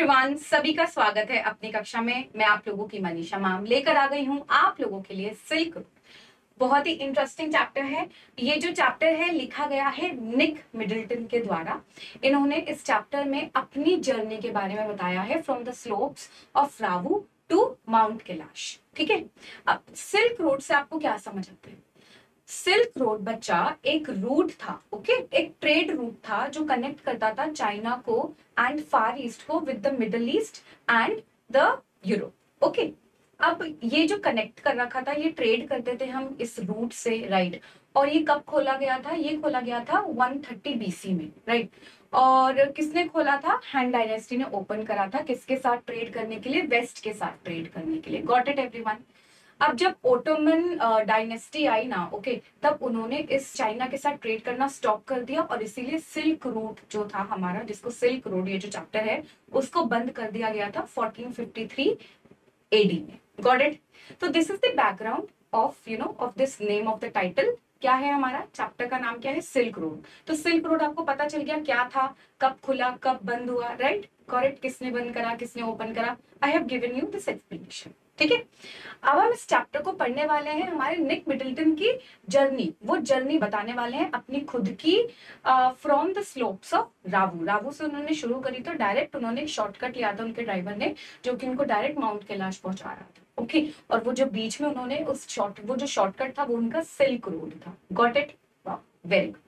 Everyone सभी का स्वागत है अपनी कक्षा में। मैं आप लोगों की मनीषा माम लेकर आ गई हूँ आप लोगों के लिए सिल्क। बहुत ही इंटरेस्टिंग चैप्टर है। ये जो चैप्टर है, लिखा गया है निक मिडिल्टन के द्वारा। इन्होंने इस चैप्टर में अपनी जर्नी के बारे में बताया है from the slopes of Ravu to Mount Kailash ठीक है? अब सिल्क रोड से आपको क्या समझ आते हैं? सिल्क रोड बच्चा एक रूट था ओके okay? एक ट्रेड रूट था जो कनेक्ट करता था चाइना को एंड फार ईस्ट को with the Middle East and the Europe okay अब ये जो कनेक्ट कर रखा था, ये ट्रेड करते थे हम इस रूट से राइट right? और ये कब खोला गया था ये खोला गया था 130 थर्टी बीसी में राइट right? और किसने खोला था हैंड डायनेस्टी ने ओपन करा था किसके साथ ट्रेड करने के लिए वेस्ट के साथ ट्रेड करने के लिए गॉट इट एवरीवन अब जब ओटोमन डायनेस्टी आई ना ओके तब उन्होंने इस चाइना के साथ ट्रेड करना स्टॉप कर दिया और इसीलिए सिल्क रूट जो था हमारा, जिसको सिल्क रोड ये जो चैप्टर है, उसको बंद कर दिया गया था 1453 एडी में। गॉट इट तो this is the background of you know of this name of the title क्या है हमारा? चैप्टर का नाम क्या है? सिल्क रोड तो सिल्क रोड आपको पता चल गया क्या था, कब खुला, कब बंद हुआ राइट करेक्ट किसने बंद करा, किसने ओपन करा? I have given you this explanation ठीक है? अब हम इस चैप्टर को पढ़ने वाले हैं हमारे निक मिडिल्टन की जर्नी वो जर्नी बताने वाले हैं अपनी खुद की from the slopes of Ravu Ravu से उन्होंने शुरू करी तो डायरेक्ट उन्होंने शॉर्टकट लिया था उनके ड्राइवर ने, जो कि उनको डायरेक्ट माउंट कैलाश पहुँचा रहा था। ओके? और वो जो बीच में उन्होंने उस शॉर्ट वो जो शॉर्टकट था, वो उनका सिल्क रोड था। गॉट इट वेरी गुड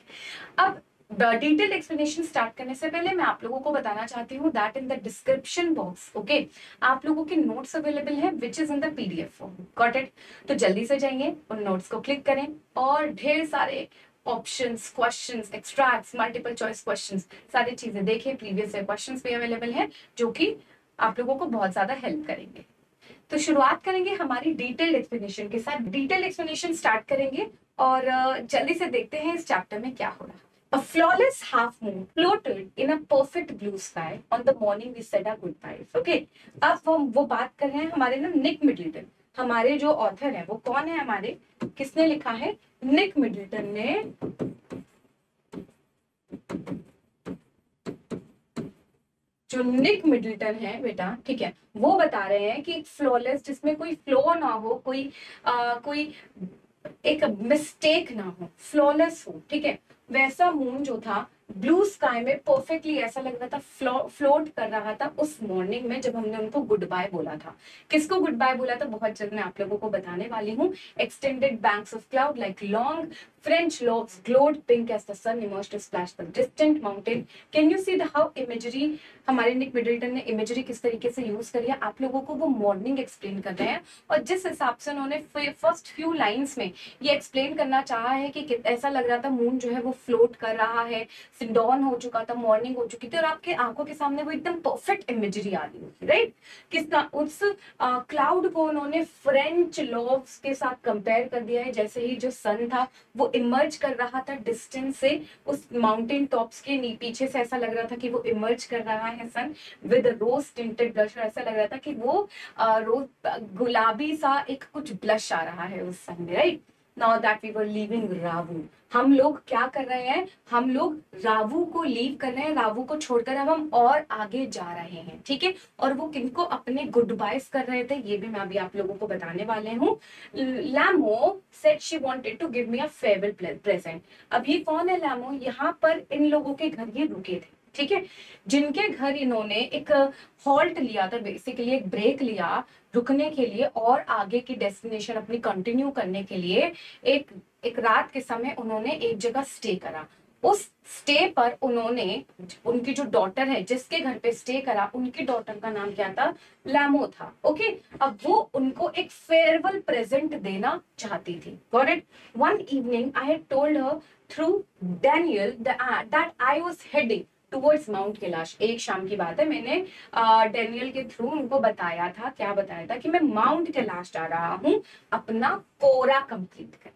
अब डिटेल एक्सप्लेनेशन स्टार्ट करने से पहले मैं आप लोगों को बताना चाहती हूँ that in the description box okay आप लोगों के नोट्स अवेलेबल है which is in the PDF form got it तो जल्दी से जाइए, उन नोट्स को क्लिक करें और ढेर सारे options questions extracts multiple choice questions सारी चीज़ें देखिए प्रीवियस क्वेश्चंस भी अवेलेबल है, जो कि आप लोगों को बहुत ज़्यादा हेल्प करेंगे। तो शुरुआत करेंगे हमारी डिटेल्ड एक्सप्लेनेशन के साथ। डिटेल्ड एक्सप्लेनेशन स्टार्ट करेंगे और जल्दी से देखते हैं इस चैप्टर में क्या हो रहा है। A flawless half moon floated in a perfect blue sky on the morning we said our goodbyes. Okay, अब हम वो बात कर रहे हैं हमारे ना निक मिडिल्टन हमारे जो ऑथर है वो कौन है हमारे? किसने लिखा है? निक मिडिल्टन ने जो निक मिडिल्टन है बेटा ठीक है वो बता रहे हैं कि फ्लॉलेस जिसमें कोई फ्लो ना हो कोई आ, कोई एक मिस्टेक ना हो फ्लॉलेस हो ठीक है। वैसा मून जो था ब्लू स्काई में परफेक्टली ऐसा लग रहा था फ्लो, फ्लोट कर रहा था उस मॉर्निंग में जब हमने उनको गुड बाय बोला था। किसको गुड बाय बोला था? बहुत जल्द मैं आप लोगों को बताने वाली हूँ। Extended banks of cloud like long French locks glowed pink as the sun immersed splash the distant mountain can you see the how imagery हमारे निक मिडिल्टन ने इमेजरी किस तरीके से यूज़ करी है? आप लोगों को वो मॉर्निंग एक्सप्लेन कर रहे हैं। और जिस हिसाब से उन्होंने फ़र्स्ट फ्यू लाइन्स में ये एक्सप्लेन करना चाहा है कि ऐसा लग रहा था मून जो है वो फ्लोट कर रहा है डॉन हो चुका था मॉर्निंग हो चुकी थी, और आपके आँखों के सामने वो एकदम परफेक्ट इमेजरी आ रही होगी राइट किस उस क्लाउड को उन्होंने फ्रेंच लॉव्स के साथ कंपेयर कर दिया है। जैसे ही जो सन था, वो इमर्ज कर रहा था डिस्टेंस से, उस माउंटेन टॉप्स के पीछे से ऐसा लग रहा था कि वो इमर्ज कर रहा है sun with rose tinted blush ऐसा लग रहा था कि वो रोज गुलाबी सा एक कुछ ब्लश आ रहा है उस सन में right now that we were living Ravu हम लोग क्या कर रहे हैं? हम लोग रावू को लीव कर रहे हैं। रावू को छोड़कर अब हम और आगे जा रहे हैं, ठीक है? और वो किनको अपने गुड बाइस कर रहे थे, ये भी मैं अभी आप लोगों को बताने वाले हूँ। Lhamo said she wanted to give me a favourite present अभी कौन है लैमो यहाँ पर इन लोगों के घर ये रुके थे, ठीक है? जिनके घर इन्होंने एक हॉल्ट लिया था बेसिकली एक ब्रेक लिया रुकने के लिए और आगे की डेस्टिनेशन अपनी कंटिन्यू करने के लिए एक एक रात के समय उन्होंने एक जगह स्टे करा। उस स्टे पर उन्होंने उनकी जो डॉटर है, जिसके घर पे स्टे करा, उनकी डॉटर का नाम क्या था? लैमो था। ओके अब वो उनको एक फेयरवेल प्रेजेंट देना चाहती थी। It one evening I had told her through Daniel that I was heading towards Mount Kailash एक शाम की बात है, मैंने डेनियल के थ्रू उनको बताया था, क्या बताया था कि मैं माउंट कैलाश जा रहा हूँ, अपना कोरा कंप्लीट करने। के लिए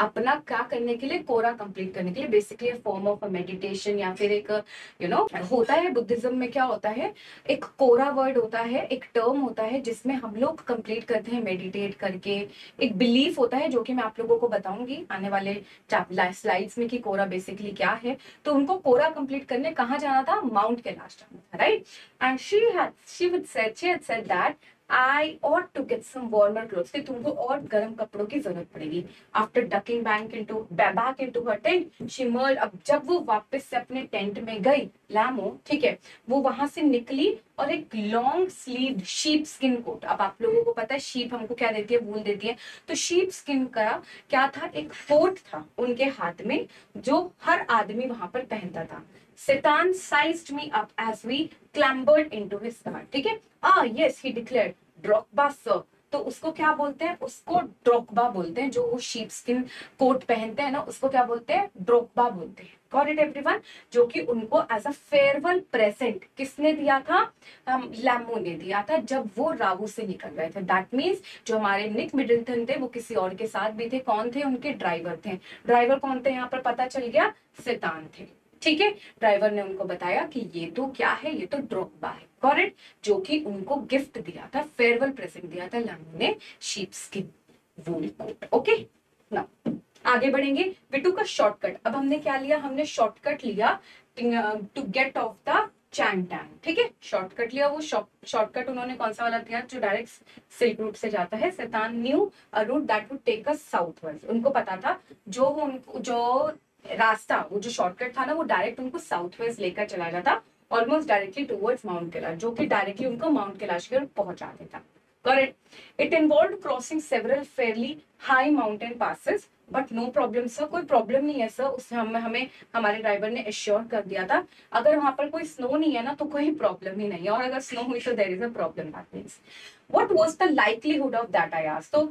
अपना क्या करने के लिए कोरा कंप्लीट करने के लिए बेसिकली फॉर्म ऑफ़ मेडिटेशन या फिर एक यू you नो know, होता है बुद्धिज्म में क्या होता है? एक कोरा वर्ड होता है एक टर्म होता है जिसमें हम लोग कंप्लीट करते हैं मेडिटेट करके। एक बिलीफ होता है जो कि मैं आप लोगों को बताऊँगी आने वाले स्लाइड्स में कि कोरा बेसिकली क्या है। तो उनको कोरा कंप्लीट करने कहाँ जाना था? माउंट कैलाश जाना था right and she she would said said that I ought to get some warmer clothes कि तुमको और गर्म कपड़ों की ज़रूरत पड़ेगी। After ducking bank into back into her tent she emerged अब जब वो वापस से अपने टेंट में गई, लैमो, ठीक है, वो वहाँ से निकली और एक long sleeve sheepskin coat अब आप लोगों को पता है शीप हमको क्या देती है भूल देती है। तो शीप स्किन का क्या था, एक कोट था उनके हाथ में, जो हर आदमी वहाँ पर पहनता था। Satan sized me up as we clambered into his car. ठीक है? Ah yes he declared Drokpa sir तो उसको क्या बोलते हैं? उसको ड्रोकबा बोलते हैं जो वो शीप स्किन कोट पहनते हैं ना उसको क्या बोलते हैं? ड्रोकबा बोलते हैं। इट एवरीवन जो कि उनको एज अ फेयरवेल प्रेजेंट किसने दिया था? um, लैमो ने दिया था जब वो रावू से निकल रहे थे। दैट मीन्स जो हमारे निक मिडिल्टन थे वो किसी और के साथ भी थे। कौन थे? उनके ड्राइवर थे। ड्राइवर कौन थे? यहाँ पर पता चल गया सितान थे। ठीक है? ड्राइवर ने उनको बताया कि ये तो क्या है? ये तो ड्रोकबा है कॉरेक्ट जो कि उनको गिफ्ट दिया था फेयरवेल प्रेजेंट दिया था लम्बू ने sheepskin wool coat okay ना आगे बढ़ेंगे. विटू का शॉर्टकट अब हमने क्या लिया? हमने शॉर्टकट लिया to get off the Chang Tang ठीक है? शॉर्टकट लिया वो शॉर्टकट उन्होंने कौन सा वाला दिया? जो डायरेक्ट सिल्क रूट से जाता है सैतान new a route that would take us south उनको पता था, जो उनको जो रास्ता, वो जो शॉर्टकट था ना, वो डायरेक्ट उनको साउथ वेस्ट लेकर चला जाता almost directly towards Mount Kailash जो कि डायरेक्टली उनको माउंट कैलाश की ओर पहुँचा देता। Correct it involve crossing several fairly high mountain passes but no problem sir कोई प्रॉब्लम नहीं है सर उसमें हमें हमें, हमारे ड्राइवर ने एश्योर कर दिया था, अगर वहाँ पर कोई स्नो नहीं है ना तो कोई प्रॉब्लम ही नहीं है। और अगर स्नो हुई तो there is a problem that means what was the likelihood of that I आज तो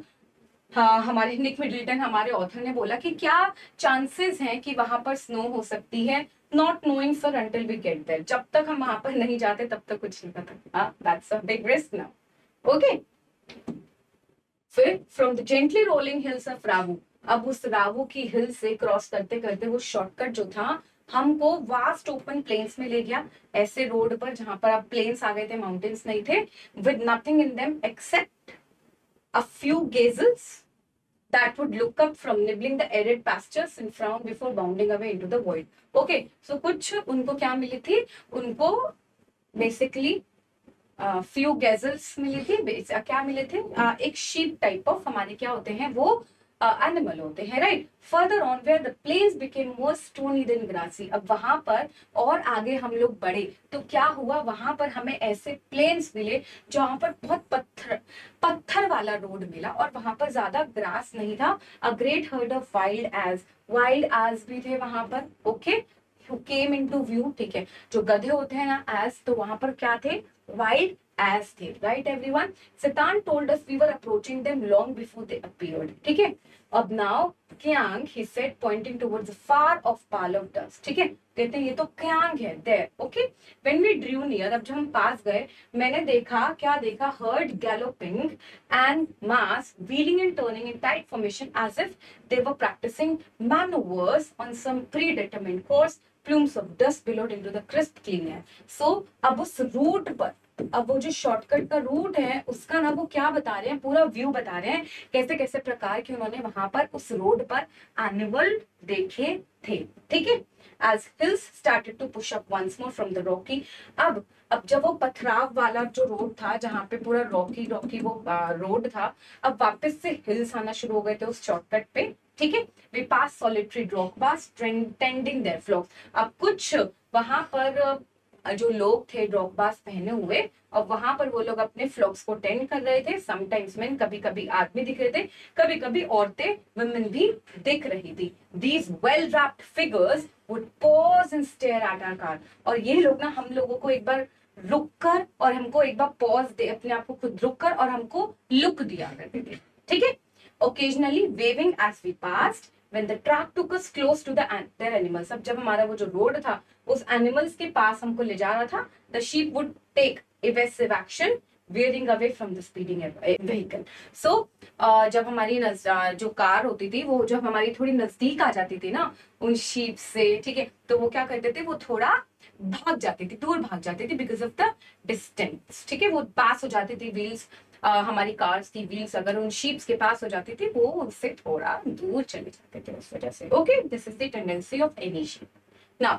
हमारे निक मिडल्टन, हमारे ऑथर ने बोला कि क्या चांसेस हैं कि वहाँ पर स्नो हो सकती है? Not knowing sir until we get there जब तक हम वहाँ पर नहीं जाते, तब तक कुछ नहीं पता। That's a big risk now okay फिर from the gently rolling hills of Ravu अब उस रावू की हिल से क्रॉस करते करते वो शॉर्टकट जो था, हमको वास्ट ओपन प्लेन्स में ले गया। ऐसे रोड पर जहाँ पर अब प्लेन्स आ गए थे माउंटेन्स नहीं थे with nothing in them except a few gazelles that would look up from nibbling the arid pastures and frown before bounding away into the void. Okay, so कुछ उनको क्या मिली थी उनको बेसिकली फ्यू गेजल्स मिली थी क्या मिले थे uh, एक शीप टाइप ऑफ़ हमारे क्या होते हैं वो एनिमल uh, होते हैं right further on where the place became more stony than grassy अब वहाँ पर और आगे हम लोग बढ़े। तो क्या हुआ? वहाँ पर हमें ऐसे प्लेन्स मिले जहाँ पर बहुत पत्थर पत्थर वाला रोड मिला और वहाँ पर ज़्यादा ग्रास नहीं था। A great herd of wild ass wild ass भी थे वहाँ पर okay came into view ठीक है? जो गधे होते हैं ना एज तो वहाँ पर क्या थे? Wild as they right everyone. Satan told us we were approaching them long before they appeared. ठीक है अब now kiang he said pointing towards far off pall of dust ठीक है कहते हैं, ये तो क्यांग है there okay when we drew near अब जब हम पास गए, मैंने देखा, क्या देखा? Herd galloping and mass wheeling and turning in tight formation as if they were practising manoeuvres on some predetermined course plumes of dust billowed into the crisp clean air so अब उस रूट पर अब वो जो shortcut का root है, उसका ना वो क्या बता रहे हैं, पूरा व्यू बता रहे हैं, कैसे कैसे प्रकार के उन्होंने वहाँ पर उस रोड पर एनिमल देखे थे। ठीक है? As hills started to push up once more from the rocky अब अब जब वो पथराव वाला जो रोड था, जहाँ पे पूरा रॉकी रॉकी वो रोड था, अब वापस से हिल्स आना शुरू हो गए थे उस शॉर्टकट पे। ठीक है? We pass solitary Drokpas tending their flocks अब कुछ वहाँ पर जो लोग थे ड्रॉकबास पहने हुए और वहाँ पर वो लोग अपने फ्लॉक्स को टेंड कर रहे थे। समटाइम्स मैन कभी कभी आदमी दिख रहे थे कभी कभी औरतें वुमेन भी दिख रही थी। These well wrapped figures would pause and stare at our car और ये लोग ना, हम लोगों को एक बार रुक कर और हमको एक बार पॉज दे, अपने आप को खुद रुक कर और हमको लुक दिया करते थे। ठीक है? Occasionally waving as we passed when the track took us close to the their animals. अब जब हमारा वो जो रोड था उस एनिमल्स के पास हमको ले जा रहा था। The sheep would take evasive action veering away from the speeding vehicle so जब हमारी जो कार होती थी, वो जब हमारी थोड़ी नज़दीक आ जाती थी ना, उन शीप से, ठीक है तो वो क्या करते थे, वो थोड़ा भाग जाती थी, दूर भाग जाती थी बिकॉज़ ऑफ़ द डिस्टेंस ठीक है, वो पास हो जाती थी व्हील्स हमारी कार्स की व्हील्स अगर उन शीप्स के पास हो जाती थी, वो उनसे थोड़ा दूर चले जाते थे उस वजह से। Okay this is the tendency of any sheep now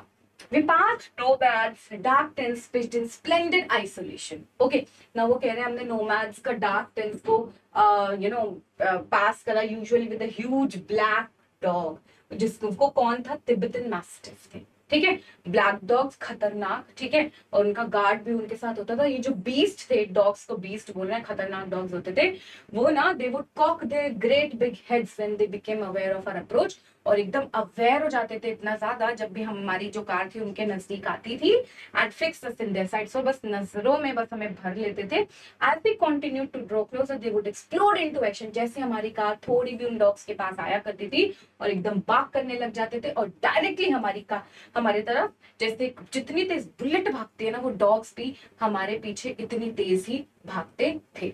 We passed nomads, dark tents pitched in splendid isolation. Okay, now वो कह रहे हैं हमने nomads का dark tents को uh, you know uh, pass करा usually with a huge black dog जिसको कौन था? तिब्बतन mastiff थे। ठीक है? ब्लैक डॉग्स खतरनाक ठीक है? और उनका गार्ड भी उनके साथ होता था। ये जो बीस्ट थे डॉग्स को बीस्ट बोल रहे हैं खतरनाक डॉग्स होते थे वो ना they would cock their great big heads when they became aware of our approach और एकदम अवेयर हो जाते थे इतना ज़्यादा जब भी हमारी जो कार थी उनके नज़दीक आती थी and fix in sight so बस नज़रों में बस हमें भर लेते थे। As we continue to draw closer they would explore into action जैसे हमारी कार थोड़ी भी उन डॉग्स के पास आया करती थी और एकदम बाग करने लग जाते थे और डायरेक्टली हमारी कार, हमारी तरफ़ जैसे जितनी तेज बुलेट भागती है ना, वो डॉग्स भी हमारे पीछे इतनी तेज ही भागते थे।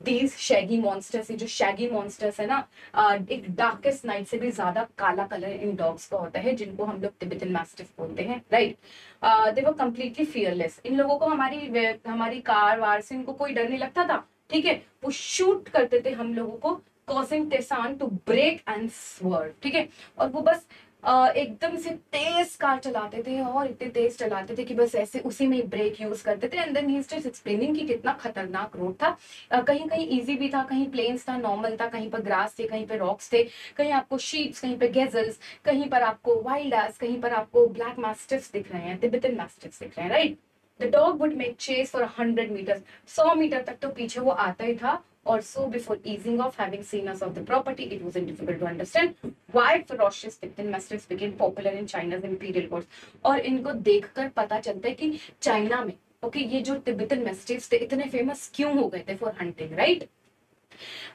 दीज शैगी मॉन्स्टर्स ये जो शैगी मॉन्स्टर्स है ना एक डार्केस्ट नाइट से भी ज़्यादा काला कलर इन डॉग्स का होता है, जिनको हम लोग तिब्बतन मैस्टिफ बोलते हैं right they were completely fearless इन लोगों को हमारी हमारी कार, वार से इनको कोई डर नहीं लगता था, ठीक है? वो शूट करते थे हम लोगों को causing टेसान to break and swerve ठीक है? और वो बस एकदम से तेज कार चलाते थे और इतने तेज चलाते थे कि बस ऐसे उसी में ब्रेक यूज़ करते थे। एंड देन जस्ट एक्सप्लेनिंग कि कितना खतरनाक रोड था। कहीं कहीं इजी भी था, कहीं प्लेन्स था नॉर्मल था, कहीं पर ग्रास थे, कहीं पर रॉक्स थे, कहीं आपको शीट्स कहीं पर गेजल्स कहीं पर आपको वाइल्ड एस कहीं पर आपको ब्लैक मास्टिफ्स दिख रहे हैं, तिब्बतन मास्टिफ्स दिख रहे हैं right the dog would make chase for hundred metre सौ मीटर तक तो पीछे वो आता ही था। Or so before easing off, having seen us of the property, it wasn't difficult to understand why ferocious Tibetan mastiffs became popular in China's imperial courts. और इनको देखकर पता चलता है कि चाइना में ओके okay, ये जो तिब्बतन मेस्टिफ्स थे इतने फ़ेमस क्यों हो गए थे for hunting right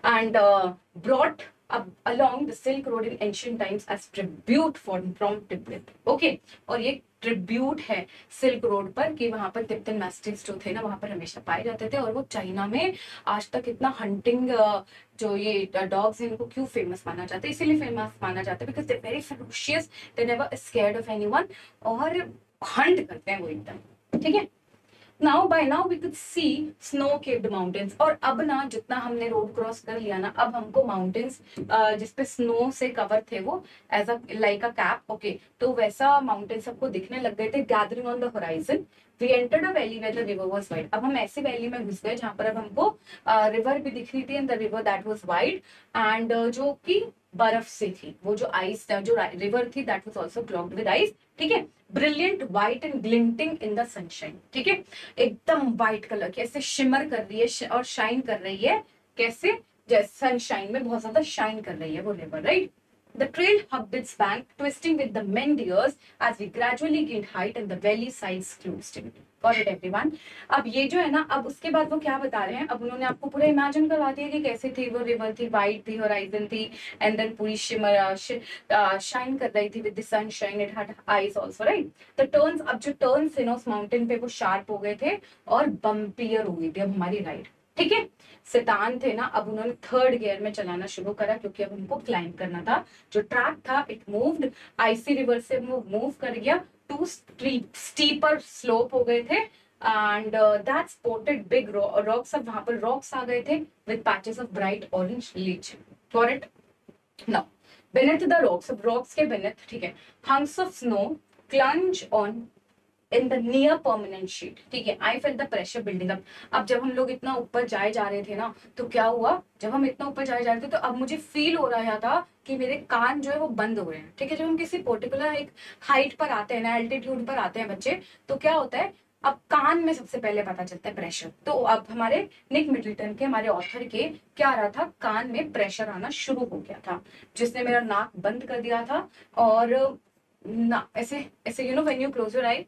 and brought अब along the Silk Road in ancient times as tribute from from Tibet. Okay, और ये ट्रिब्यूट है सिल्क रोड पर कि वहाँ पर तिब्बतन मैस्टिक्स जो थे ना वहाँ पर हमेशा पाए जाते थे और वो चाइना में आज तक इतना हंटिंग जो ये डॉग्स हैं इनको क्यों फ़ेमस माना जाता है इसीलिए फ़ेमस माना जाता है because they very ferocious they never scared of anyone और हंट करते हैं वो एकदम ठीक है now by now we could see snow capped mountains और अब ना जितना हमने रोड क्रॉस कर लिया ना, अब हमको माउंटेन्स जिसपे स्नो से कवर थे वो as a like a cap okay तो वैसा माउंटेन्स सबको दिखने लग गए थे gathering on the horizon we entered a valley where the river was wide अब हम ऐसी वैली में घुस गए जहाँ पर अब हमको रिवर भी दिख रही थी and the river that was wide and जो कि बर्फ़ से थी। वो जो आइस था जो रिवर थी that was also cloaked with ice ठीक है? Brilliant white and glinting in the sunshine ठीक है? एकदम व्हाइट कलर की, ऐसे शिमर कर रही है और शाइन कर रही है, कैसे? जैसे सनशाइन में बहुत ज़्यादा शाइन कर रही है वो river right The trail hugged its bank, twisting with the meanders as we gradually gained height and the valley sides closed in. Got it everyone? अब ये जो है ना अब उसके बाद वो क्या बता रहे हैं अब उन्होंने आपको पूरा इमेजिन करवा दिया कि कैसे थी वो रिवर थी वाइट थी होराइजन थी एंड देन पूरी शिमर शाइन कर रही थी with the sunshine it had eyes also right the turns अब जो टर्न्स थे ना उस माउंटेन पे वो शार्प हो गए थे और बम्पियर हो गई थी अब हमारी राइड ठीक है सितान थे ना, अब उन्होंने थर्ड गियर में चलाना शुरू करा क्योंकि अब उनको क्लाइंब करना था। जो ट्रैक था इट मूव्ड आईसी रिवर से मूव कर गया। टू स्टीपर स्लोप हो गए थे। And that sported big rocks अब वहाँ पर रॉक्स आ गए थे with patches of bright orange lichen for it now beneath the rocks अब रॉक्स के बेनेथ ठीक है hunks of snow clung on in the near permanent sheet ठीक है? I felt the pressure building up अब जब हम लोग इतना ऊपर जाए जा रहे थे ना तो क्या हुआ? जब हम इतना ऊपर जाए जा रहे थे तो अब मुझे फील हो रहा था कि मेरे कान जो है वो बंद हो रहे हैं, ठीक है? जब हम किसी पर्टिकुलर एक हाइट पर आते हैं ना एल्टीट्यूड पर आते हैं बच्चे तो क्या होता है? अब कान में सबसे पहले पता चलता है प्रेशर तो अब हमारे निक मिडल्टन के, हमारे ऑथर के क्या आ रहा था? कान में प्रेशर आना शुरू हो गया था, जिसने मेरा नाक बंद कर दिया था और ना, ऐसे ऐसे you know when you close your eye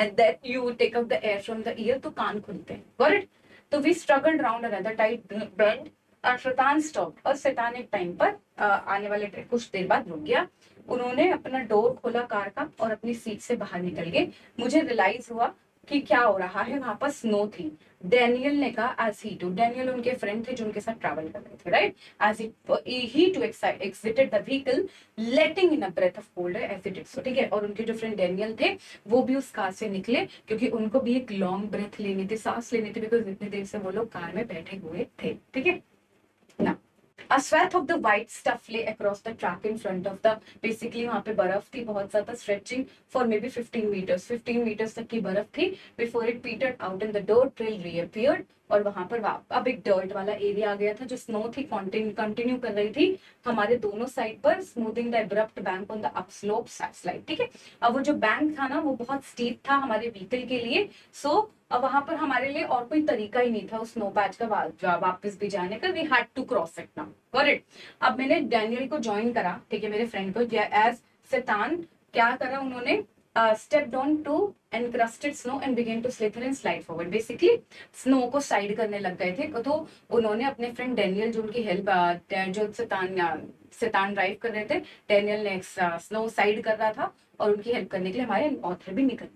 and then you take out the air from the ear तो कान खुलते हैं। Got it? तो we struggle round another tight bend शैतान स्टॉप और शैतान टाइम पर आने वाले कुछ देर बाद रुक गया। उन्होंने अपना डोर खोला कार का और अपनी सीट से बाहर निकल गए। मुझे रियलाइज़ हुआ कि क्या हो रहा है, वहाँ पर स्नो थी। डेनियल ने कहा एज ही टू डेनियल उनके फ्रेंड थे जो उनके साथ ट्रैवल कर रहे थे right as he too exited the vehicle letting in a breath of cold as it ठीक है? और उनके जो फ्रेंड डेनियल थे, वो भी उस कार से निकले, क्योंकि उनको भी एक लॉन्ग ब्रेथ लेनी थी, सांस लेनी थी बिकॉज़ इतनी देर से वो लोग कार में बैठे हुए थे, ठीक है? A swath of the white stuff lay across the track in front of the basically वहाँ पे बर्फ़ थी बहुत ज़्यादा stretching for maybe 15 meters 15 meters तक की बर्फ़ थी before it petered out and the door trail reappeared और वहाँ पर अब एक डर्ट वाला एरिया आ गया था जो स्नो थी कंटिन्यू कर रही थी। हमारे दोनों साइड पर smoothing the abrupt bank on the upslope slide ठीक है? अब वो जो बैंक था ना वो बहुत स्टीप था हमारे व्हीकल के लिए। सो so, अब वहाँ पर हमारे लिए और कोई तरीका ही नहीं था उस स्नो पैच का वा, वापस भी जाने का। We had to cross it now correct अब मैंने डैनियल को ज्वाइन करा ठीक है? मेरे फ्रेंड को एज सितान क्या करा उन्होंने? Step down to encrusted snow and begin to slither and slide forward basically snow को साइड करने लग गए थे तो उन्होंने अपने फ्रेंड डेनियल जो उनकी हेल्प जो सितान सितान ड्राइव कर रहे थे डेनियल ने स्नो साइड कर रहा था और उनकी हेल्प करने के लिए हमारे ऑथर भी निकल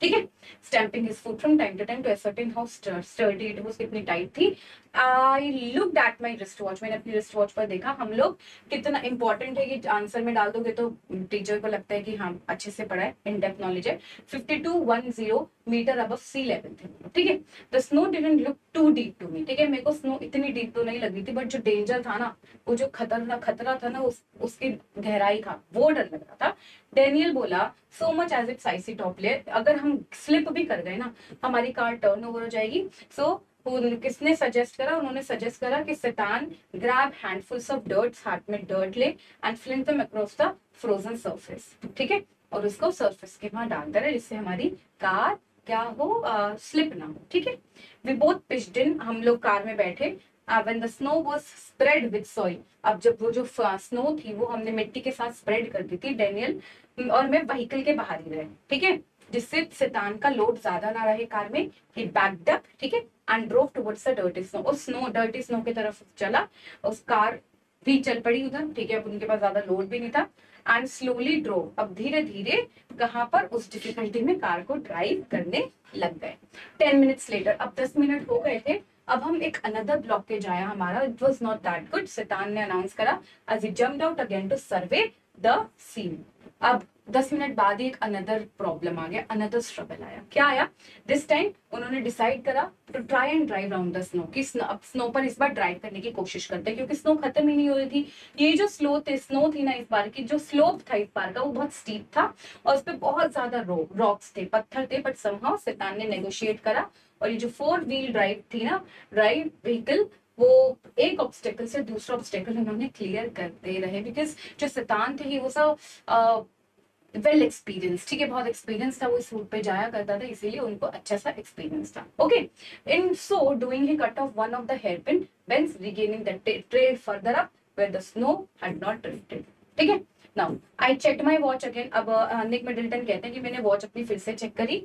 ठीक है? Stamping his foot from time to time to ascertain how sturdy it was कितनी टाइट थी। I look at my wrist watch मैंने अपनी रिस्ट वॉच पर देखा, हम लोग कितना इंपॉर्टेंट है कि आंसर में डाल दोगे तो टीचर को लगता है कि हाँ अच्छे से पढ़ा है इन डेप्थ नॉलेज है। Fifty two one zero metre अब सी लेवल थे। ठीक है? The snow didn't look too deep to me ठीक है? मेरे को स्नो इतनी डीप तो नहीं लगी थी बट जो डेंजर था ना वो जो खतरा खतरा था ना उस उसकी गहराई था वो डर लग रहा था। डेनियल बोला so much as it's icy top layer अगर हम स्लिप भी कर गए ना हमारी कार टर्न ओवर हो जाएगी। सो so, किसने सजेस्ट करा? उन्होंने सजेस्ट करा कि सतान ग्रैब हैंडफुल्स ऑफ़ डर्ट हाथ में डर्ट ले and fling them across the frozen surface ठीक है? और उसको सरफेस के वहाँ डालता रहे जिससे हमारी कार क्या हो स्लिप ना हो, ठीक है? वी बोथ पिच्ड इन हम लोग कार में बैठे। When the snow was spread with soil अब जब वो जो स्नो थी, वो हमने मिट्टी के साथ स्प्रेड कर दी थी डेनियल और मैं व्हीकल के बाहर ही रहे, ठीक है? जिससे सितान का लोड ज़्यादा ना रहे कार में ही बैकड अप ठीक है? And drove towards the dirty snow उस स्नो डर्टी स्नो की तरफ़ चला। उस कार भी चल पड़ी उधर, ठीक है? अब उनके पास ज़्यादा लोड भी नहीं था। एंड स्लोली ड्रोव अब धीरे धीरे कहाँ पर उस डिफिकल्टी में कार को ड्राइव करने लग गए। टेन मिनट्स लेटर अब दस मिनट हो गए थे। अब हम एक अनदर ब्लॉक ब्लॉकेज जाया हमारा। It was not that good सितान ने अनाउंस करा। As he jump out again to survey the scene अब दस मिनट बाद ही एक अनदर प्रॉब्लम आ गया अनदर स्ट्रगल आया। क्या आया? दिस टाइम उन्होंने डिसाइड करा to try and drive round the snow कि अब स्नो पर इस बार ड्राइव करने की कोशिश करते हैं, क्योंकि स्नो खत्म ही नहीं हो रही थी। ये जो स्लो थे स्नो थी ना इस बार की, जो स्लोप था इस बार का, वो बहुत स्टीप था और उस पर बहुत ज़्यादा रॉक्स थे, पत्थर थे बट समहाउ सितान ने नेगोशिएट करा और ये जो फोर व्हील ड्राइव थी ना ड्राइव व्हीकल वो एक ऑब्स्टेकल से दूसरा ऑब्स्टेकल उन्होंने क्लियर करते रहे बिकॉज़ जो सितान थे वो सब वेल एक्सपीरियंस ठीक है, बहुत एक्सपीरियंस था, वो इस रूट पे जाया करता था, इसीलिए उनको अच्छा सा एक्सपीरियंस था okay in so doing he cut off one of the hairpin bends regaining the trail further up where the snow had not drifted ठीक है? Now I check my watch again अब निक मिडिल्टन कहते हैं कि मैंने watch अपनी फिर से चेक करी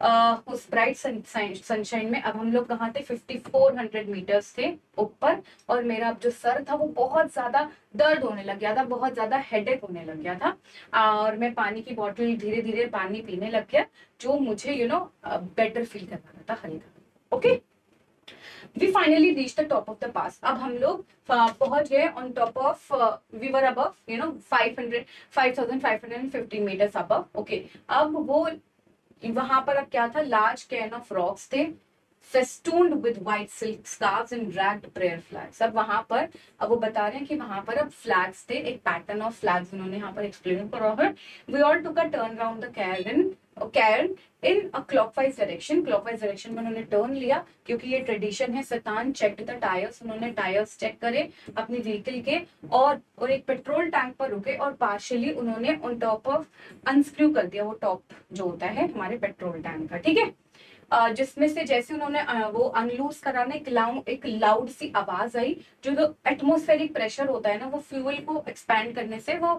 उस ब्राइट सनशाइन में अब हम लोग कहाँ थे? 5400 मीटर्स थे ऊपर और मेरा अब जो सर था वो बहुत ज़्यादा दर्द होने लग गया था, बहुत ज़्यादा हेडेक होने लग गया था। और मैं पानी की बॉटल धीरे धीरे पानी पीने लग गया, जो मुझे यू नो बेटर फील कर रहा था हल्का okay we finally reach the top of the pass अब हम लोग पहुँच गए on top of we were above you know 500 5550 metres above okay अब वो वहाँ पर अब क्या था? लार्ज कैन ऑफ़ रॉक्स थे festoon with white silk scarves and dragged prayer flags अब वहाँ पर, अब वो बता रहे हैं कि वहाँ पर अब फ्लैग्स थे, एक पैटर्न ऑफ़ फ्लैग्स उन्होंने यहाँ पर एक्सप्लेन करा we all took a turn round the cairn cairn in a clockwise direction clockwise direction में उन्होंने टर्न लिया, क्योंकि ये ट्रेडिशन है सतान चेक द टायर्स उन्होंने टायर्स चेक करे अपनी व्हीकल के, और और एक पेट्रोल टैंक पर रुके, और पार्शियली उन्होंने ऑन टॉप ऑफ़ अनस्क्रू कर दिया वो टॉप जो होता है हमारे पेट्रोल टैंक का, ठीक है? जिसमें से जैसे उन्होंने वो अनलूज कराने एक लाउड एक लाउड सी आवाज़ आई, जो जो एटमोस्फेरिक प्रेशर होता है ना, वो फ्यूल को एक्सपैंड करने से वो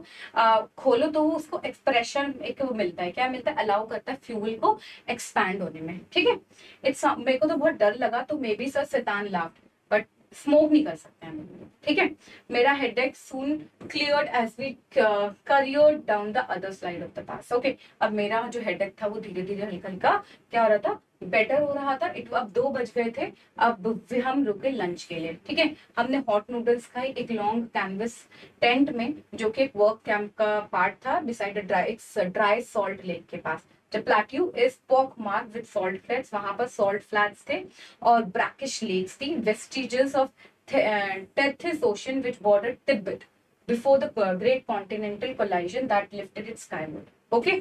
खोलो तो वो उसको एक्सप्रेशन एक वो मिलता है। क्या मिलता है? अलाउ करता है फ्यूल को एक्सपैंड होने में। ठीक है? इट्स मेरे को तो बहुत डर लगा तो मे बी सर सितान लाभ बट स्मोक नहीं कर सकते हैं ठीक है? मेरा headache soon clear as we career down the other side of the pass okay अब मेरा जो हेडेक था, वो धीरे धीरे हल्का हल्का क्या हो रहा था? बेटर हो रहा था। इट अब दो बज गए थे। अब हम रुके लंच के लिए। ठीक है? हमने हॉट नूडल्स खाई एक लॉन्ग कैनवस टेंट में, जो कि एक वर्क कैंप का पार्ट था beside dry dry salt lake के पास। Plateau is pock marked with salt flats वहाँ पर सॉल्ट फ्लैट्स थे और ब्रैकिश लेक्स थी। Vestiges of Tethys ocean which border Tibet before the great continental collision that lifted it skyward okay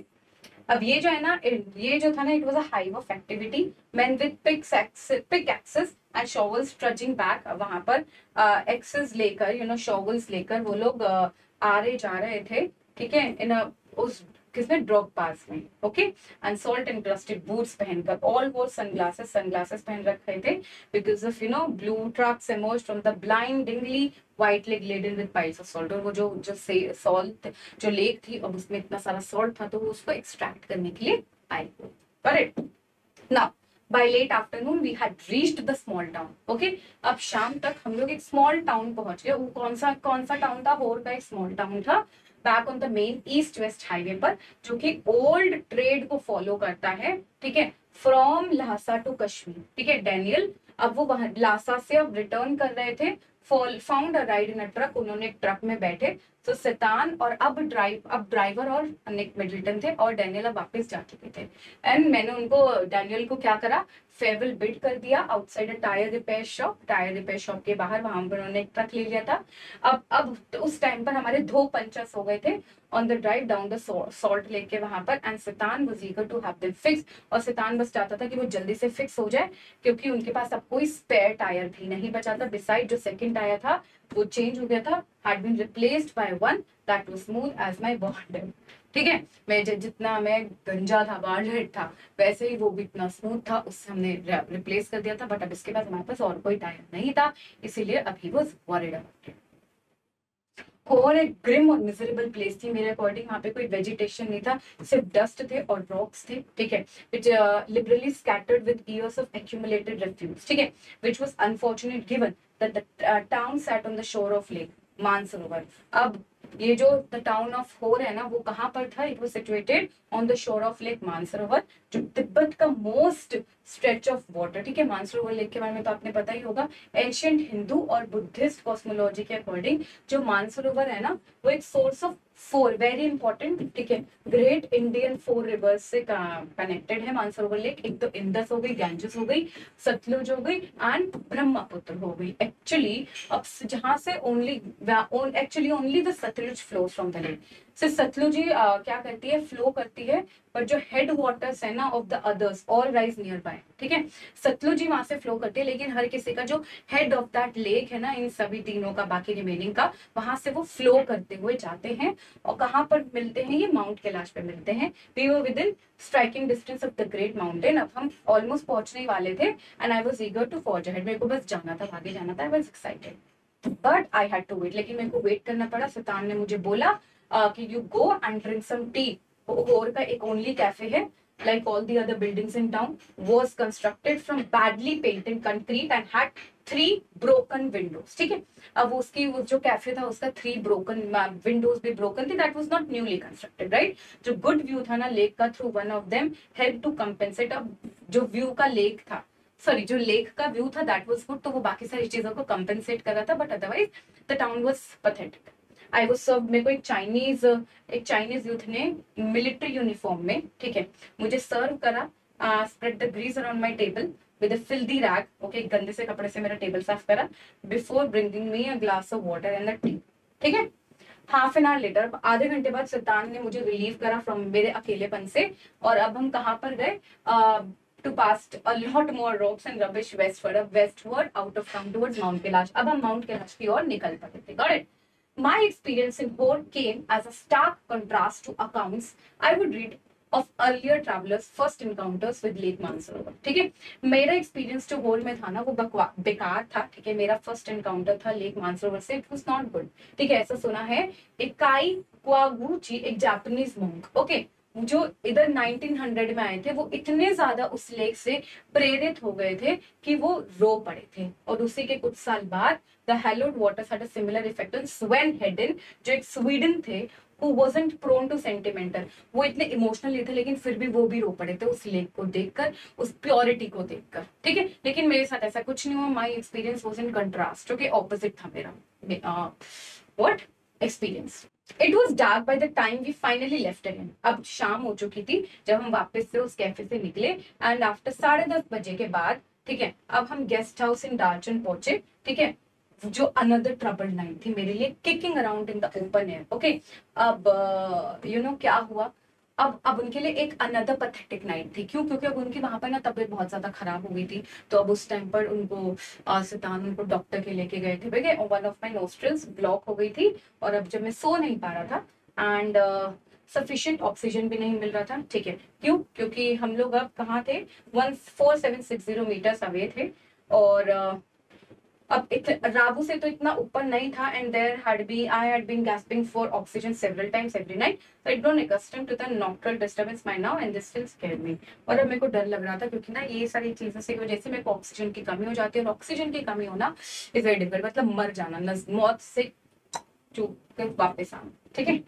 अब ये जो है ना ये जो था ना it was a hive of activity man with pick pick axes and shovels trudging back वहाँ पर एक्सेस लेकर यू नो शॉवल्स लेकर वो लोग आ रहे जा रहे थे, ठीक है? इन उस किसमें ड्रॉप पास में okay and salt encrusted boots पहनकर ऑल वोर सनग्लासेस सनग्लासेस पहन रखे थे because of you know blue trucks emerge from the blindingly white lake laden with piles of salt और वो जो जो सॉल्ट जो लेक थी, अब उसमें इतना सारा सॉल्ट था तो वो उसको एक्सट्रैक्ट करने के लिए आए correct now by late afternoon we had reached the small town okay अब शाम तक हम लोग एक स्मॉल टाउन पहुँच गए। वो कौन सा कौन सा टाउन था? होर का एक स्मॉल टाउन था। Back on the main east west highway पर, जो कि ओल्ड ट्रेड को फॉलो करता है, ठीक है? फ्रॉम लासा टू कश्मीर ठीक है डेनियल अब वो वहाँ लासा से अब रिटर्न कर रहे थे found a ride in a truck उन्होंने ट्रक में बैठे। तो सितान और अब ड्राइव अब ड्राइवर और निक मिडल्टन थे और डैनियल अब वापस जा चुके थे। एंड मैंने उनको डैनियल को क्या करा? फेवल बिड कर दिया। Outside a tyre repair shop tyre repair shop के बाहर वहाँ पर उन्होंने एक ट्रक ले लिया था। अब अब तो उस टाइम पर हमारे दो पंचर्स हो गए थे। On the drive down the salt lake के वहाँ पर and सितान was eager to have fix और सितान बस चाहता था कि वो जल्दी से फिक्स हो जाए, क्योंकि उनके पास अब कोई स्पेयर टायर भी नहीं बचा था. बिसाइड जो सेकंड टायर था, वो चेंज हो गया था had been replaced by one that was smooth as my bond ठीक है? मैं जितना मैं गंजा था बार्ड था, वैसे ही वो भी इतना स्मूथ था, उससे हमने रिप्लेस कर दिया था बट अब इसके बाद हमारे पास और कोई टायर नहीं था, इसीलिए अभी वो वॉरिड अबाउट और एक ग्रिम और मिजरेबल प्लेस थी मेरे अकॉर्डिंग वहाँ पे कोई वेजिटेशन नहीं था, सिर्फ़ डस्ट थे और रॉक्स थे, ठीक है? Which liberally scattered with years of accumulated refuse ठीक है? Which was unfortunate given that the town set on the shore of lake Mansarovar अब ये जो द टाउन ऑफ़ होर है ना, वो कहाँ पर था? It was situated on the shore of lake Mansarovar जो तिब्बत का मोस्ट स्ट्रेच ऑफ़ वाटर ठीक है? मानसरोवर लेक के बारे में तो आपने पता ही होगा। एंशियंट हिंदू और बुद्धिस्ट कॉस्मोलॉजी के अकॉर्डिंग जो मानसरोवर है ना, वो एक source of four very important ठीक है? ग्रेट इंडियन फोर रिवर्स से कनेक्टेड है मानसरोवर लेक एक तो इंदस हो गई गैंजस हो गई सतलुज हो गई एंड ब्रह्मपुत्र हो गई। एक्चुअली अब जहाँ से only actually only the Sutlej flows from the lake से सतलुज ही क्या करती है? फ्लो करती है पर जो हेड वाटर्स है ना of the others all rise near by ठीक है? सतलुज वहाँ से फ्लो करती है, लेकिन हर किसी का जो हेड ऑफ़ दैट लेक है ना, इन सभी तीनों का, बाकी रिमेनिंग का, वहाँ से वो फ्लो करते हुए जाते हैं, और कहाँ पर मिलते हैं? ये माउंट कैलाश पे मिलते हैं। We were within striking distance of the great mountain अब हम ऑलमोस्ट पहुँचने वाले थे and I was eager to forge ahead मेरे को बस जाना था आगे जाना था I was excited but I had to wait लेकिन मेरे को वेट करना पड़ा। सतान ने मुझे बोला कि you go and drink some tea Hor का एक ओनली कैफ़े है, like all the other buildings in town, was constructed from badly painted concrete and had three broken windows ठीक है? अब उसकी वो जो कैफ़े था, उसका थ्री ब्रोकन विंडोज़ भी ब्रोकन थी that was not newly constructed right जो गुड व्यू था ना लेक का through one of them help to compensate अब जो व्यू का लेक था सॉरी जो लेक का व्यू था दैट वाज गुड तो वो बाकी सारी चीज़ों को कंपेंसेट कर रहा था but otherwise the town was pathetic I वो सर्व मेरे को एक चाइनीज़ एक चाइनीज़ यूथ ने मिलिट्री यूनिफॉर्म में, ठीक है, मुझे सर्व करा spread the grease around my table with a filthy rag okay गंदे से कपड़े से मेरा टेबल साफ़ करा before bringing me a glass of water and the tea ठीक है? हाफ़ एन आवर लेटर आधे घंटे बाद सुल्तान ने मुझे रिलीव करा फ्रॉम मेरे अकेलेपन से, और अब हम कहाँ पर गए? To pass a lot more rocks and rubbish westward westward out of town towards mount Kailash अब हम माउंट कैलाश की ओर निकल पड़े थे got it My experience in Bor came as a stark contrast to accounts I would read of earlier travelers first encounters with Lake Mansarovar ठीक है मेरा एक्सपीरियंस जो होल में था ना वो बेकार था ठीक है मेरा फ़र्स्ट एनकाउंटर था लेक मानसरोवर से इट was नॉट गुड ठीक है ऐसा सुना है इकाई क्वागुची एक जापानीज monk ओके जो इधर 1900 में आए थे, वो इतने ज़्यादा उस लेख से प्रेरित हो गए थे कि वो रो पड़े थे। और उसी के कुछ साल बाद the haloed water had similar effect on Sven Hedin जो एक स्वीडन थे, who wasn't prone to sentimental वो इतने इमोशनल थे, लेकिन फिर भी वो भी रो पड़े थे उस लेक को देखकर, उस प्योरिटी को देखकर। ठीक है? लेकिन मेरे साथ ऐसा कुछ नहीं हुआ। My experience was in contrast जो कि ऑपोजिट था मेरा। What experience it was dark by the time we finally left again अब शाम हो चुकी थी जब हम वापस से उस कैफ़े से निकले एंड आफ्टर साढ़े दस बजे के बाद ठीक है अब हम गेस्ट हाउस इन डार्चन पहुँचे ठीक है जो अनदर ट्रबल नाइट थी मेरे लिए kicking around in the open air okay अब you uh, no you know, क्या हुआ? अब अब उनके लिए एक अनदर पथेटिक नाइट थी। क्यों? क्योंकि अब उनकी वहाँ पर ना तबीयत बहुत ज़्यादा खराब हो गई थी। तो अब उस टाइम पर उनको सितान उनको डॉक्टर के लेके गए थे। भैया one of my nostrils blocked हो गई थी और अब जब मैं सो नहीं पा रहा था एंड सफिशियंट ऑक्सीजन भी नहीं मिल रहा था। ठीक है? क्यों? क्योंकि हम लोग अब कहाँ थे? One four seven six zero metres away थे और uh, अब राबू से तो इतना ऊपर नहीं था and there had be I had been gasping for oxygen several times every night so I don't accustom to the nocturnal disturbance my now and this still scare me और अब मेरे को डर लग रहा था, क्योंकि ना ये सारी चीज़ों से वजह से मेरे को ऑक्सीजन की कमी हो जाती है, और ऑक्सीजन की कमी होना इज़ वेरी डिफ़िकल्ट मतलब मर जाना मौत से जो वापस आना, ठीक है?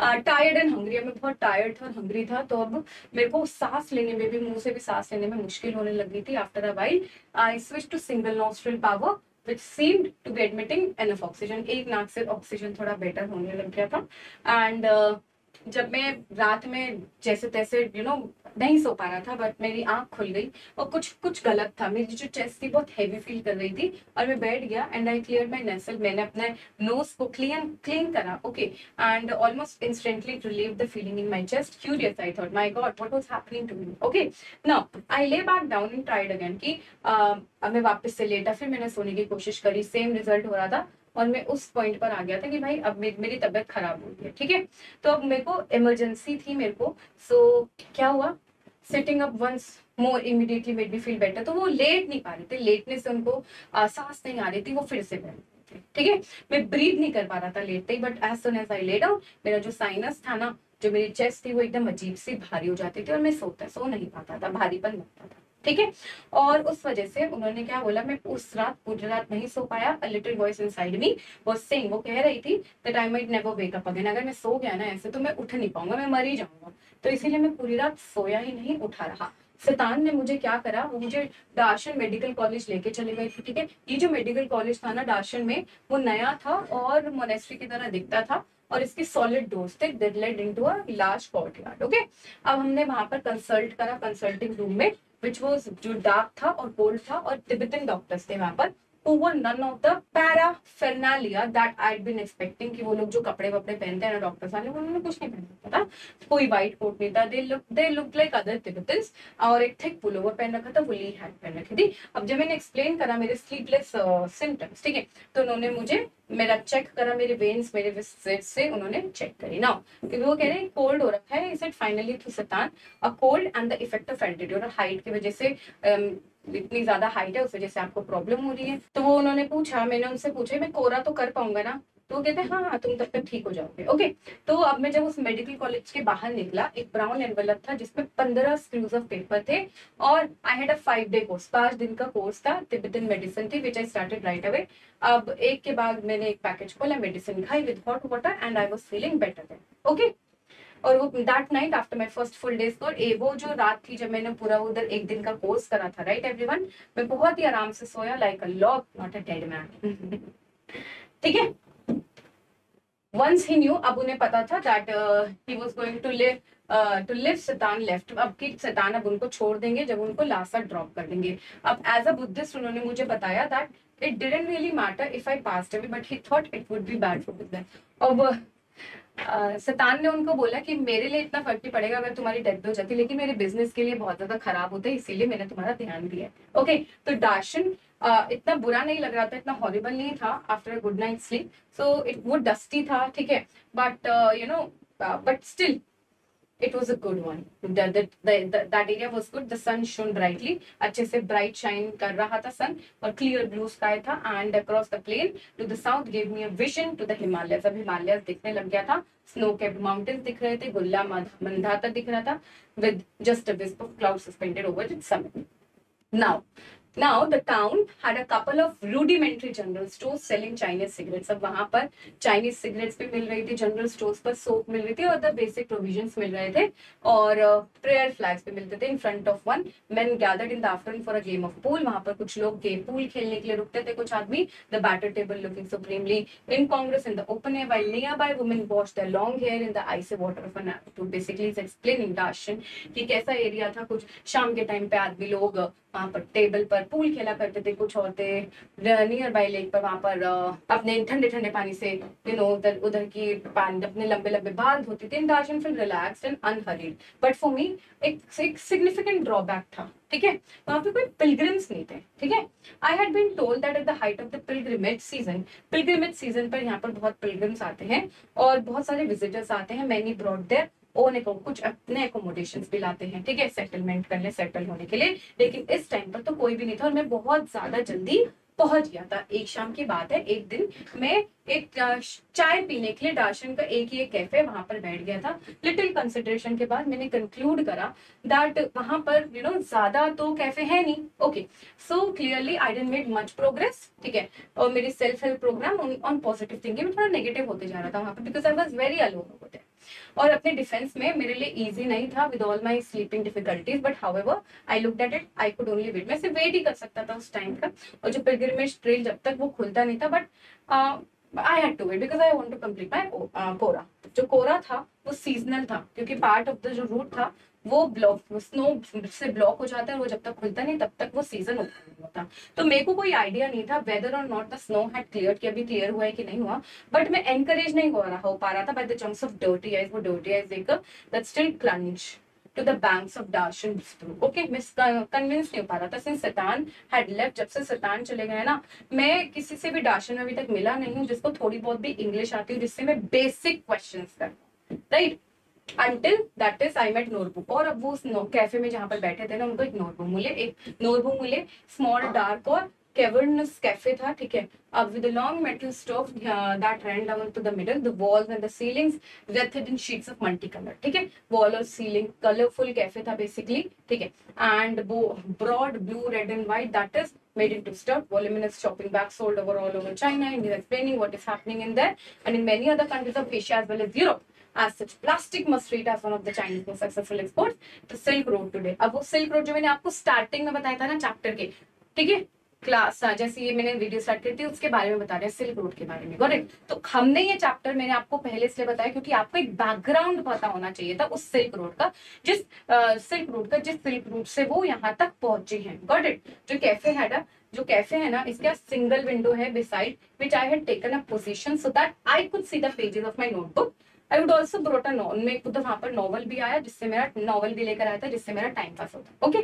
टायर्ड एंड हंग्री मैं बहुत टायर्ड था और हंग्री था तो अब मेरे को सांस लेने में भी मुँह से भी सांस लेने में मुश्किल होने लग लगी थी। After a while I switch to single nostril power which seemed to be admitting enough oxygen एक नाक से ऑक्सीजन थोड़ा बेटर होने लग गया था। एंड uh, जब मैं रात में जैसे तैसे यू you नो know, नहीं सो पा रहा था बट मेरी आँख खुल गई और कुछ कुछ गलत था। मेरी जो चेस्ट थी बहुत हैवी फील कर रही थी और मैं बैठ गया and I clear my nasal मैंने अपने नोज़ को क्लीन क्लीन करा। Okay and almost instantly relieve the feeling in my chest curious I thought my God what was happening to me okay I lay back down in tried again की अब मैं वापस से लेटा। फिर मैंने सोने की कोशिश करी। सेम रिज़ल्ट हो रहा था। और मैं उस पॉइंट पर आ गया था कि भाई अब मेरी तबीयत खराब हो गई है ठीक है? तो अब मेरे को इमरजेंसी थी मेरे को सो so, क्या हुआ? Sitting up once more immediately made me feel better तो वो लेट नहीं पा रहे थे लेटने से उनको सांस नहीं आ रही थी वो फिर से बैठ ठीक है? मैं ब्रीद नहीं कर पा रहा था लेटते ही but as soon as I let out मेरा जो साइनस था ना जो मेरी चेस्ट थी वो एकदम अजीब सी भारी हो जाती थी और मैं सोता सो नहीं पाता था भारीपन लगता था। ठीक है? और उस वजह से उन्होंने क्या बोला, मैं उस रात, पूरी रात नहीं सो पाया। A little voice inside me was saying वो कह रही थी that I might never wake up again अगर मैं सो गया ना ऐसे तो मैं उठ नहीं पाऊँगा, मैं मर ही जाऊँगा। तो इसीलिए मैं पूरी रात सोया ही नहीं, उठा रहा। सितान ने मुझे क्या करा? वो मुझे डार्शन मेडिकल कॉलेज लेके चले गए थे, ठीक है? ये जो मेडिकल कॉलेज था ना डार्शन में, वो नया था और मोनेस्ट्री की तरह दिखता था और इसके सॉलिड डोर्स थे that led into a large courtyard okay अब हमने वहाँ पर कंसल्ट करा कंसल्टिंग रूम में विच वॉज़ जो डार्क था और कोल्ड था और तिब्बतन डॉक्टर्स थे वहाँ पर। Over none of the paraphernalia that I'd been expecting कि वो लोग जो कपड़े वपड़े पहनते हैं ना डॉक्टर्स वाले उन्होंने कुछ नहीं पहना था कोई व्हाइट कोट नहीं था। They look they like other Tibetans और एक थिक पुलोवर पहन रखा था वुली हैट पहन रखी थी। अब जब मैंने एक्सप्लेन करा मेरे स्लीपलेस सिम्टम्स ठीक है? तो उन्होंने मुझे मेरा चेक करा मेरे वेन्स मेरे विज़िट से उन्होंने चेक करी। ना क्योंकि वो कह रहे हैं कोल्ड हो रखा है is it finally through सतान? A cold and the effect of altitude और हाइट की वजह से um, इतनी ज़्यादा हाइट है, उस वजह से आपको प्रॉब्लम हो रही है। तो वो उन्होंने पूछा, मैंने उनसे पूछा, मैं कोरा तो कर पाऊँगा ना? तो वो कहते हैं हाँ हाँ तुम तब तक ठीक हो जाओगे। ओके तो अब मैं जब उस मेडिकल कॉलेज के बाहर निकला, एक ब्राउन एनवेलप था जिसमें पंद्रह स्क्रूज ऑफ़ पेपर थे और I had a five day course पाँच दिन का कोर्स था तिब्बतन मेडिसिन थी which I started right away अब एक के बाद मैंने एक पैकेज खोला मेडिसिन खाई with hot water and I was feeling better okay और वो that night after my first full day's kora, वो जो रात थी जब मैंने पूरा उधर एक दिन का कोर्स करा था राइट एवरीवन मैं बहुत ही आराम से सोया like a log not a dead man ठीक है? वंस ही न्यू अब उन्हें पता था that he was going to live to live सतान left अब की सतान अब उनको छोड़ देंगे, जब उनको लासा ड्रॉप कर देंगे। अब एज अ बुद्धिस्ट उन्होंने मुझे बताया that it didn't really matter if I away but he thought it would be bad for business अब सतान ने उनको बोला कि मेरे लिए इतना फ़र्क नहीं पड़ेगा अगर तुम्हारी डेथ हो जाती लेकिन मेरे बिज़नेस के लिए बहुत ज़्यादा खराब होता है इसीलिए मैंने तुम्हारा ध्यान दिया। ओके तो डार्शन Uh, इतना बुरा नहीं लग रहा था इतना हॉरिबल नहीं था after good night sleep so it वो डस्टी था ठीक है but you know but still one the, the, the, the, that area was good the sun shone brightly अच्छे से bright shine कर रहा था sun और clear blue sky था across the plain to the south gave me a vision to the Himalayas अब Himalayas दिखने लग गया था snow capped mountains दिख रहे थे गुल्ला मंदाता दिख रहा था just a wisp of clouds suspended over its summit now Now the town had a couple of rudimentary general stores selling Chinese cigarettes. अब वहाँ पर चाइनीज़ सिगरेट्स भी मिल रही थी जनरल स्टोर्स पर सोप मिल रही थी और द बेसिक प्रोविज़न मिल रहे थे और प्रेयर uh, फ्लैग्स भी मिलते थे in front of one man gathered in the afternoon for a game of pool वहाँ पर कुछ लोग गेम पूल खेलने के लिए रुकते थे कुछ आदमी the batter table looking supremely in congress in the open air while nearby women washed their long hair in the icy water of an to basically explaining Darshan कि कैसा एरिया था कुछ शाम के टाइम पे आदमी लोग वहाँ पर टेबल पर पूल खेला करते थे कुछ औरतें नियर बाई लेक पर वहाँ पर अपने ठंडे ठंडे पानी से यू नो उधर उधर की पानी, अपने लंबे लंबे बाल धोती थी दार्शन फिर relax and unhurried but for me एक एक सिग्निफिकेंट ड्रॉबैक था, ठीक है? वहाँ पे कोई पिलग्रिम्स नहीं थे, ठीक है? I had been told that at the height of the pilgrimage season pilgrimage season पर यहाँ पर बहुत पिलग्रिम्स आते हैं और बहुत सारे विजिटर्स आते हैं मैनी ब्रॉड देयर ओन कुछ अपने एकोमोडेशन भी लाते हैं, ठीक है? सेटलमेंट करने सेटल होने के लिए। लेकिन इस टाइम पर तो कोई भी नहीं था और मैं बहुत ज़्यादा जल्दी पहुँच गया था। एक शाम की बात है, एक दिन मैं एक चाय पीने के लिए डार्शन का एक ही एक कैफ़े वहाँ पर बैठ गया था। लिटिल कंसिडरेशन के बाद मैंने कंक्लूड करा दैट वहाँ पर यू नो ज़्यादा तो कैफ़े है नहीं। Okay so clearly I didn't made much progress ठीक है? और मेरी self help programme on positive thinking में थोड़ा नेगेटिव होते जा रहा था वहाँ पर because I was very alone होते और अपने डिफेंस में मेरे लिए इजी नहीं था with all my sleeping difficulties but however I look at it I could only wait मैं सिर्फ़ वेट ही कर सकता था उस टाइम का। और जो पिलग्रिमेज ट्रेल जब तक वो खुलता नहीं था but I had to wait because I want to complete my kora जो कोरा था, वो सीजनल था, क्योंकि पार्ट ऑफ़ द जो रूट था वो ब्लॉक स्नो से ब्लॉक हो जाता है, वो जब तक खुलता नहीं, तब तक वो सीज़न ओपन नहीं होता। तो मेरे को कोई आइडिया नहीं था वेदर और not the snow had clear कि अभी क्लियर हुआ है कि नहीं हुआ। बट मैं एनकरेज नहीं हो रहा, हो पा रहा था by the chunks of dirty ice वो डर्टी आइज़ देखकर that still clung to the banks of Darchen okay मैं कन्विंस नहीं हो पा रहा था सिंस सतान हैड लेफ़्ट जब से सतान चले गए ना, मैं किसी से भी दार्शन में अभी तक मिला नहीं हूँ, जिसको थोड़ी बहुत भी इंग्लिश आती हूँ, जिससे मैं बेसिक क्वेश्चन कर right until that is I met Norbu और अब वो उस कैफ़े में जहाँ पर बैठे थे ना, उनको एक नोरबू मिले, एक नोरबू मिले स्मॉल डार्क और केवर्नस कैफ़े था, ठीक है? अब with long metal stove that run down to the middle the walls and the ceilings wreathed in sheets of multi colour ठीक है? वॉल और सीलिंग कलरफुल कैफ़े था बेसिकली ठीक है? एंड वो broad blue red and white that is made into stuff, voluminous shopping bags sold over all over china, india, explaining what is happening in there, and in many other countries of asia as well as europe. As such, plastic must rate as one of the Chinese most successful exports, the Silk Road today. अब वो Silk Road जो मैंने आपको starting में बताया था ना chapter के, ठीक है? क्लास जैसे ये मैंने वीडियो स्टार्ट करी थी, उसके बारे में बता रहे हैं सिल्क रोड के बारे में करेक्ट तो हमने ये चैप्टर मैंने आपको पहले इसलिए बताया क्योंकि आपको एक बैकग्राउंड पता होना चाहिए था उस सिल्क रोड का, जिस सिल्क रोड का, जिस सिल्क रूट से वो यहाँ तक पहुँचे हैं गॉट जो कैफ़े है ना जो कैफ़े है ना, इसका सिंगल विंडो है beside which I had taken a position so that I could see the pages of my notebook I would also brought a none में खुद वहाँ पर नॉवल भी आया जिससे मेरा नॉवल भी लेकर आया था, जिससे मेरा टाइम पास होता okay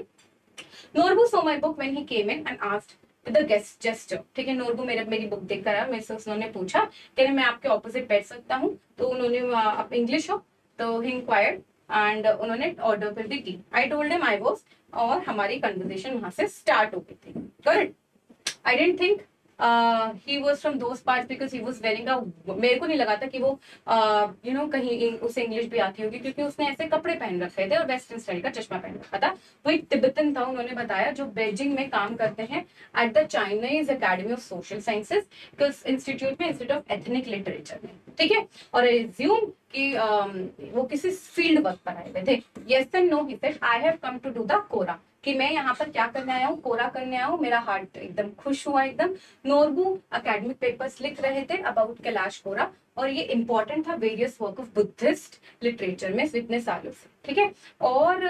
Norbu saw my book when he came in and asked the guest gesture ठीक है? नोरबू मेरे, मेरी बुक देख कर आया, मेरे से उन्होंने पूछा कि मैं आपके ऑपोजिट बैठ सकता हूँ? तो उन्होंने आप इंग्लिश हो? तो ही इंक्वायर्ड एंड उन्होंने ऑर्डर कर दी थी। I told him I was और हमारी कन्वर्सेशन वहाँ से स्टार्ट हो गई थी। Correct I didn't think he was from those part because he was wearing मेरे को नहीं लगा था कि वो you uh, no you know, कहीं उसे इंग्लिश भी आती होगी क्योंकि उसने ऐसे कपड़े पहन रखे थे और वेस्टर्न स्टाइल का चश्मा पहन रखा था। वो एक तिब्बतन था उन्होंने बताया जो बेजिंग में काम करते हैं at the Chinese Academy of Social Sciences Institute में इंस्टीट्यूट ऑफ़ एथनिक लिटरेचर में ठीक है? और रिज्यूम कि um, वो किसी फ़ील्ड वर्क पर आए हुए थे। Yes and no he said I have come to do the kora कि मैं यहाँ पर क्या करने आया हूँ? कोरा करने आया हूँ। मेरा हार्ट एकदम खुश हुआ, एकदम। नोरबू अकेडमिक पेपर्स लिख रहे थे अबाउट कैलाश कोरा और ये इंपॉर्टेंट था various work of Buddhist literature में इतने सालों से। ठीक है? और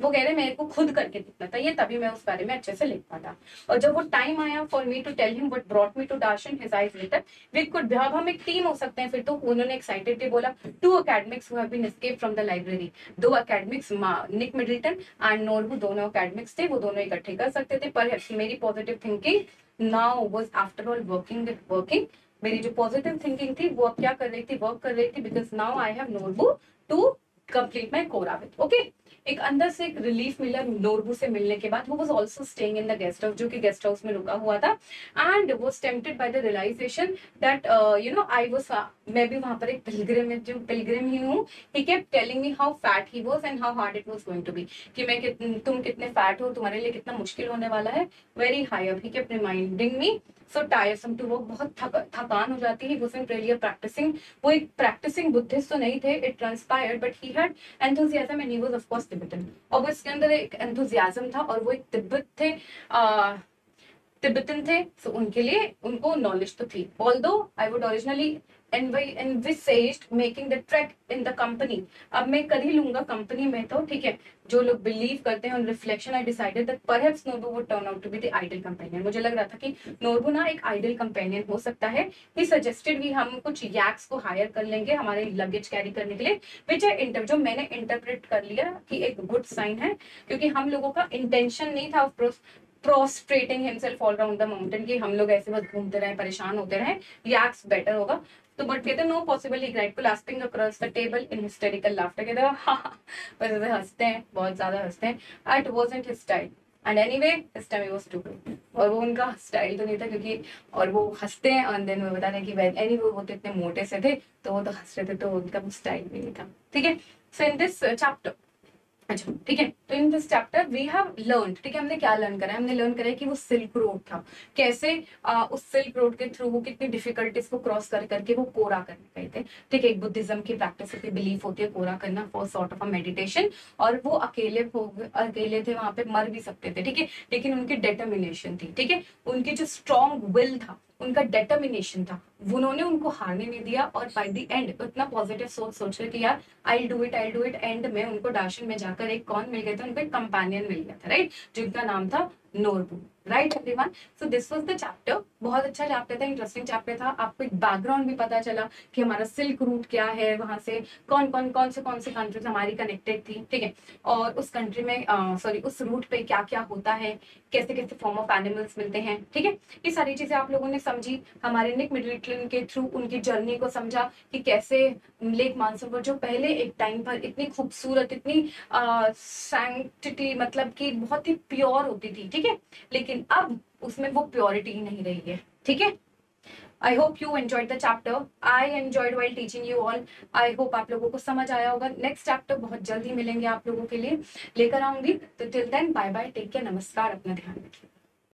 वो कह रहे, मेरे को खुद करके दिखना था, ये तभी मैं उस बारे में अच्छे से लिख पाता। और जब वो टाइम आया for me to tell him what brought me to Darchen his eyes later we could अब हम एक टीम हो सकते हैं, फिर तो उन्होंने एक्साइटेडली बोला two academics who have been escape from the library दो academics Nick Middleton and Norbu दोनों अकेडमिक्स थे, वो दोनों इकट्ठे कर सकते थे, पर मेरी positive thinking now was after all working with working मेरी जो पॉजिटिव थिंकिंग थी, वो अब क्या कर रही थी वर्क कर रही थी because now I have notebook to complete my kora with okay एक अंदर से एक रिलीफ मिला नोरबू से मिलने के बाद वो was also staying in the guest house जो कि गेस्ट हाउस में रुका हुआ था एंड वो tempted by the realisation that you know I was मैं भी वहाँ पर एक पिलग्रिम जो पिलग्रिम ही हूँ he kept telling me how fat he was and how hard it was going to be कि मैं कित, तुम कितने फैट हो तुम्हारे लिए कितना मुश्किल होने वाला है very high up he kept reminding me so tiresome to work बहुत थक, थकान हो जाती है वॉज़ रियली प्रैक्टिसिंग वो एक प्रैक्टिसिंग बुद्धिस्ट तो नहीं थे it transpired but he had enthusiasm and he was of course Tibetan और वो इसके अंदर एक एंथुजियाजम था और वो एक तिब्बत थे तिब्बतन थे सो so उनके लिए उनको नॉलेज तो थी. All I would originally envisaged making the track in the company अब मैं कर ही लूँगा कंपनी में तो ठीक है? जो लोग बिलीव करते हैं reflection I decided that perhaps would turn out to be the ideal companion मुझे लग रहा था कि नोरबू ना एक आइडल कंपेनियन हो सकता है। ही सजेस्टेड भी हम कुछ यैक्स को हायर कर लेंगे हमारे लगेज कैरी करने के लिए विच है इंटर जो मैंने इंटरप्रेट कर लिया कि एक गुड साइन है, क्योंकि हम लोगों का इंटेंशन नहीं था prostrating himself all round the mountain कि हम लोग ऐसे बस घूमते रहे, परेशान होते रहे यैक्स बेटर होगा। तो बट कहते no possible he great collapsing across the table in hysterical laughter कहते बस ऐसे हँसते हैं, बहुत ज़्यादा हँसते हैं। It wasn't his style and anyway this time he to और वो उनका स्टाइल तो नहीं था क्योंकि, और वो हँसते हैं और देन वो बता रहे कि एनी वो तो इतने मोटे से थे तो वो तो हंस रहे थे तो उनका स्टाइल भी नहीं था। ठीक है? सो इन दिस चैप्टर ठीक है तो in this chapter we have learn ठीक है हमने क्या लर्न करा है? हमने लर्न करा है कि वो सिल्क रोड था। कैसे आ, उस सिल्क रोड के थ्रू वो कितनी डिफिकल्टीज को क्रॉस कर करके वो कोरा करने गए थे। ठीक है एक बुद्धिज्म की प्रैक्टिस होती बिलीफ होती है कोरा करना for sort of a meditation और वो अकेले अकेले थे वहाँ पे मर भी सकते थे ठीक है लेकिन उनकी डेटर्मिनेशन थी ठीक है उनकी जो स्ट्रॉन्ग विल था उनका डेटर्मिनेशन था। उन्होंने उनको हारने नहीं दिया और बाई द एंड इतना पॉजिटिव सोच सोच रहे कि यार I do it I do it and में उनको डाशन में जाकर एक कौन मिल गया था? उनको एक कंपेनियन मिल गया था राइट जिनका नाम था Norbu right everyone so this was the chapter बहुत अच्छा चैप्टर था इंटरेस्टिंग चैप्टर था। आपको एक बैकग्राउंड भी पता चला कि हमारा सिल्क रूट क्या है वहाँ से। कौन कौन कौन से कौन से कंट्रीज़ हमारी कनेक्टेड थी, ठीक है? और उस कंट्री में सॉरी उस रूट पे क्या क्या होता है? कैसे कैसे फॉर्म ऑफ़ एनिमल्स मिलते हैं, ठीक है? ये सारी चीज़ें आप लोगों ने समझी, हमारे निक मिडिल के थ्रू उनकी जर्नी को समझा कि कैसे लेक मानसरोवर जो पहले एक टाइम पर इतनी खूबसूरत, इतनी सैंक्टिटी मतलब कि बहुत ही प्योर होती थी, ठीक है? लेकिन अब उसमें वो प्योरिटी नहीं रही है, ठीक है? I hope you enjoyed the chapter I enjoyed while teaching you all I hope आप लोगों को समझ आया होगा। नेक्स्ट चैप्टर बहुत जल्दी मिलेंगे आप लोगों के लिए। लेकर आऊँगी। तो till then bye bye take care नमस्कार. अपना ध्यान रखिए।